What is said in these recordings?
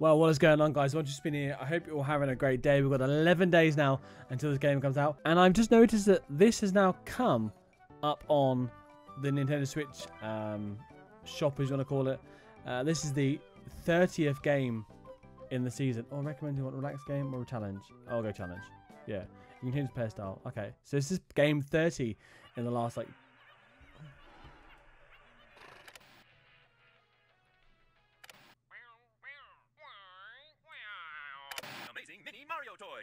Well, what is going on, guys? Once you've been here, I hope you're all having a great day. We've got 11 days now until this game comes out. And I've just noticed that this has now come up on the Nintendo Switch um, shop, as you want to call it. Uh, this is the 30th game in the season. Oh, I recommend you want a relaxed game or a challenge. I'll go challenge. Yeah, you can change the player style. Okay, so this is game 30 in the last, like,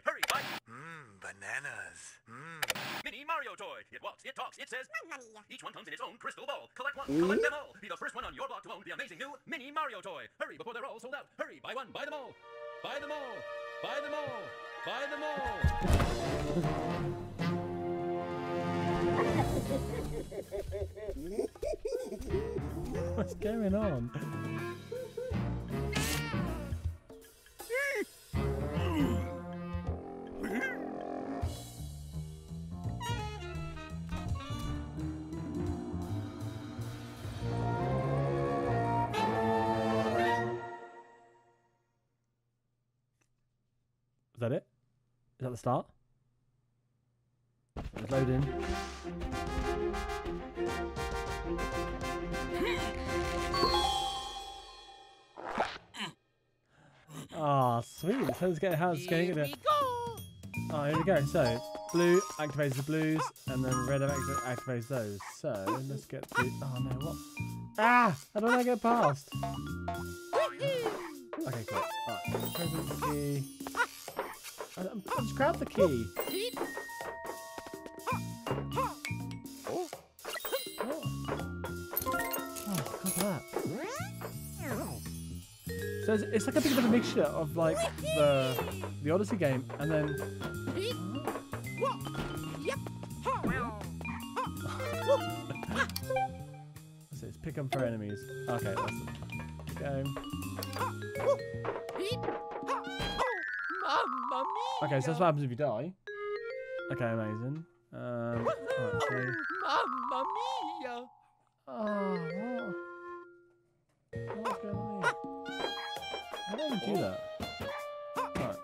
toy. Hurry, bud. Mmm, bananas. Mmm. Mini Mario toy. It walks, it talks, it says. Each one comes in its own crystal ball. Collect one, collect them all. Be the first one on your block to own the amazing new Mini Mario toy. Hurry before they're all sold out. Hurry, buy one, buy them all. Buy them all. Buy them all. Buy them all. what's going on? That the start? It's loading. Ah, sweet. So let's get how it's going. to Oh, here we go. So, blue activates the blues, and then red activates those. So, let's get to... Oh, no, what? Ah! How do I get past? Okay, cool. Alright, present the key. Just um, grabbed the key. Oh, that. So it's, like a bit of a mixture of like the the Odyssey game and then so it's pick up for enemies. Okay, that's the game. Okay, so that's what happens if you die. Okay, amazing. Um, alright, so Mamma mia! oh, what? What's going on here? How do I even do that? Alright.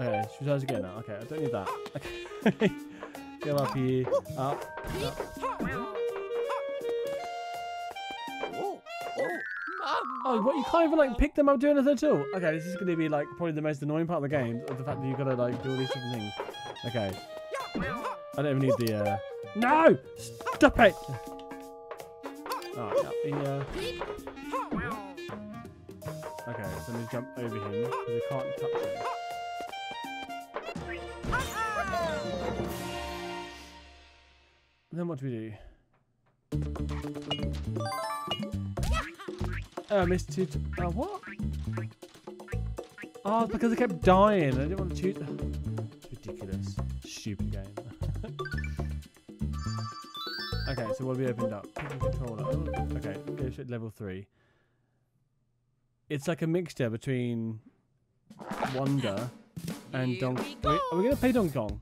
Okay, she tries again now. Okay, I don't need that. Okay. Go up here. Up. up. Oh, what? You can't even like pick them up, do anything at all. Okay, this is going to be like probably the most annoying part of the game. The fact that you've got to like do all these different things. Okay. I don't even need the. uh No! Stop it! Alright, up here. Okay, so let me jump over him because I can't touch him. Then what do we do? Oh, I missed two. Oh, what? Oh, it's because I kept dying. I didn't want to shoot. Ridiculous. Stupid game. okay, so what have we opened up? Controller. Oh, okay, go to level three. It's like a mixture between Wonder and Here Donkey. we Wait, are we gonna play Donkey Kong?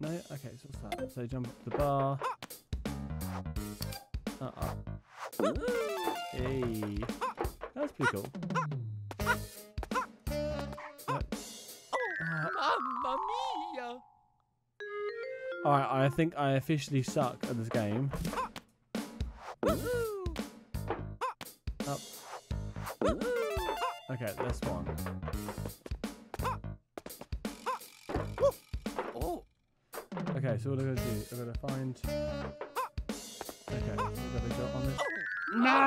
No. Okay, so what's that? So jump the bar. Uh oh. Hey, that's pretty cool. Mamma mia! Alright, I think I officially suck at this game. Up. Okay, that's one. Oh, Okay, so what am I gonna do? I'm gonna find. Okay, I'm gonna go on this.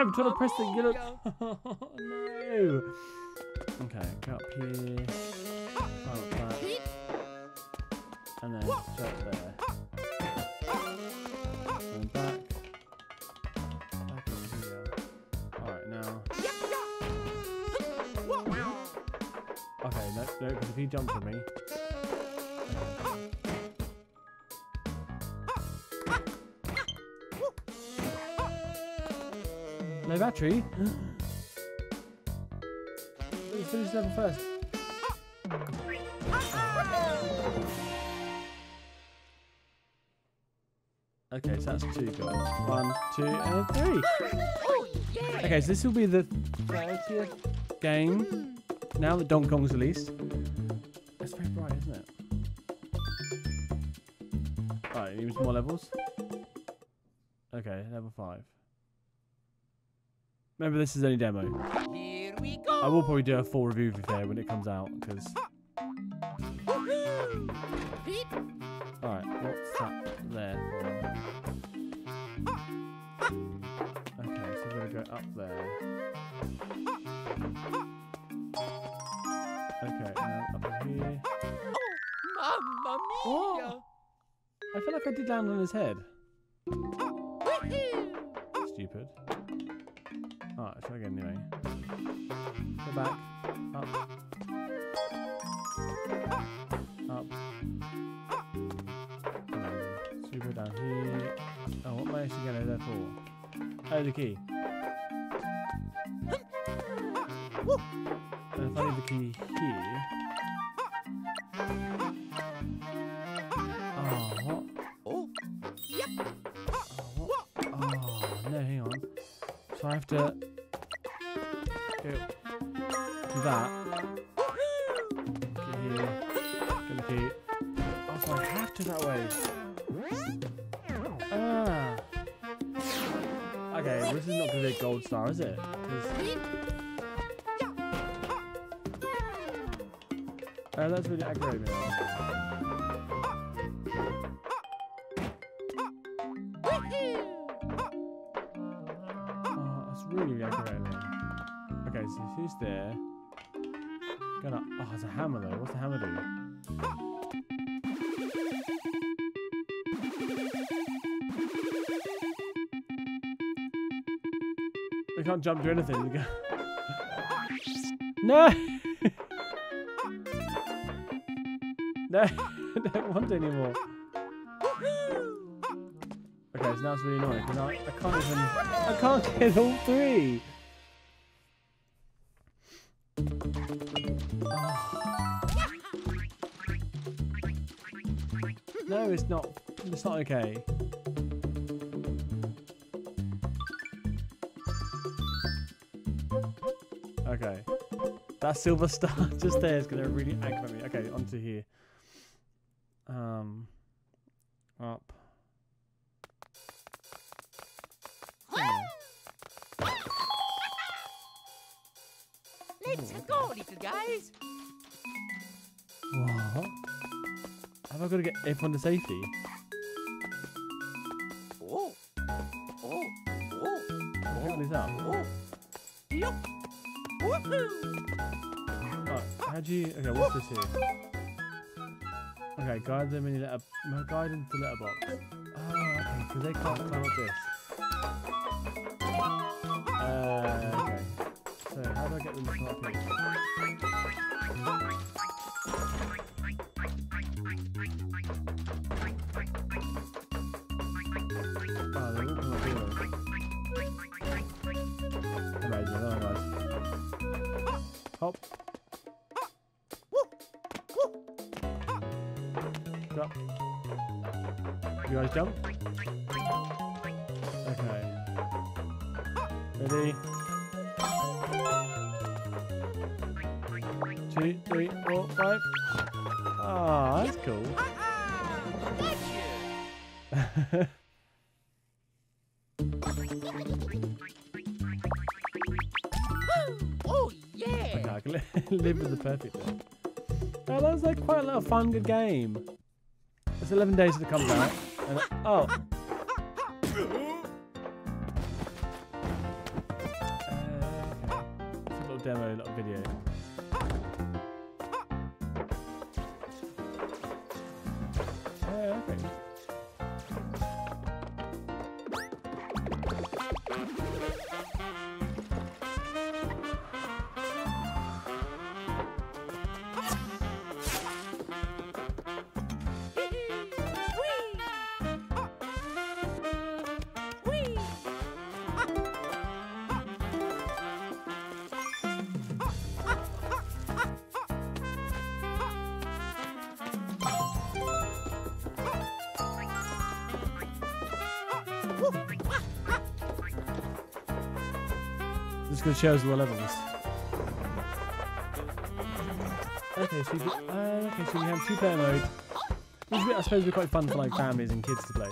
I'm trying to press the oh, yellow. no. Okay, go up here. Up that. And then up there. And back. Back up here. Alright, now. Okay, no, no, because if he jumps at me. No battery? Let's finish level first. Okay, so that's two goals. One, two, and three. Okay, so this will be the 30th game now that Donkey Kong's released. It's very bright, isn't it? Alright, need some more levels. Okay, level 5. Remember, this is only demo. Here we go. I will probably do a full review of it when it comes out, because... Alright, what's that there for? Okay, so we're gonna go up there. Okay, now up here. Oh, mamma Oh. mia. I feel like I did land on his head. Alright, try again anyway. Go back. Up. Up. Super down here. Oh, what am I actually going there for? Oh, the key. And if I leave the key here. Oh, what? Oh. Yep. What? Oh, no, hang on. So I have to that. Get here. Get the key. Oh, so I have to that way. Ah. Okay, well, this is not going to be a gold star, is it? Uh, that's really me. Oh, that's really, aggravating. Okay, so who's there? Oh, it's a hammer though. What's the hammer do? We can't jump to anything. No! no, I don't want anymore. Okay, so now it's really annoying I can't even. I can't get all three. No, it's not. It's not okay. Okay. That silver star just there is gonna really aggravate me. Okay, onto here. Um, up. Let's go, little guys. Have I got to get everyone to safety? Oh. Oh. Oh. Pick this up. Oh. Yup. Woohoo. Right, how do you... Okay, what's this here? Okay, guide them in your letter... Guide them to letterbox. Oh, okay, because they can't climb up this. You guys jump? Okay. Ready? Two, three, four, five. Ah, that's cool. Oh yeah. Okay, I can li- live with the perfect one. Oh, that was like quite a lot of fun, good game. It's 11 days to come out. And, oh. Uh, okay. It's a little demo, a little video. Uh, okay. Going to show us all the levels. Okay, so uh, okay, so we have two player mode. Which I suppose would be quite fun for like families and kids to play.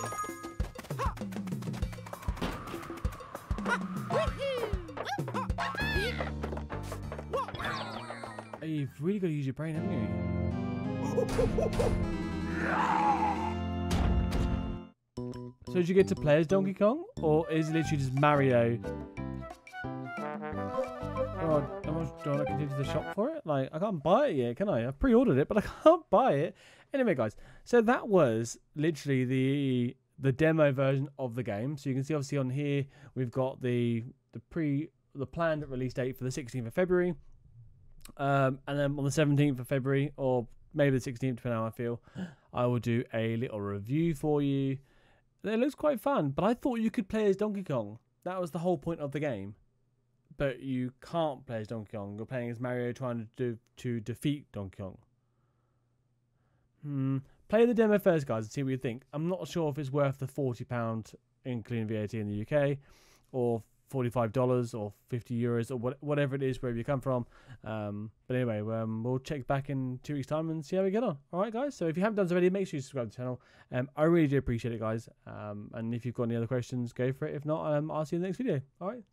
You've really got to use your brain, haven't you? So did you get to play as Donkey Kong, or is it literally just Mario? Oh, do I continue to the shop for it? Like, I can't buy it yet, can I? I've pre-ordered it, but I can't buy it. Anyway, guys, so that was literally the the demo version of the game. So you can see, obviously, on here we've got the the pre the planned release date for the 16th of February, um, and then on the 17th of February, or maybe the 16th, depending on how I feel, I will do a little review for you. It looks quite fun, but I thought you could play as Donkey Kong. That was the whole point of the game. But you can't play as Donkey Kong. You're playing as Mario trying to do, to defeat Donkey Kong. Hmm. Play the demo first, guys, and see what you think. I'm not sure if it's worth the £40, including VAT in the UK, or $45 or 50 euros or what, whatever it is, wherever you come from. Um, but anyway, um, we'll check back in two weeks' time and see how we get on. All right, guys. So if you haven't done so already, make sure you subscribe to the channel. Um, I really do appreciate it, guys. Um, and if you've got any other questions, go for it. If not, um, I'll see you in the next video. All right.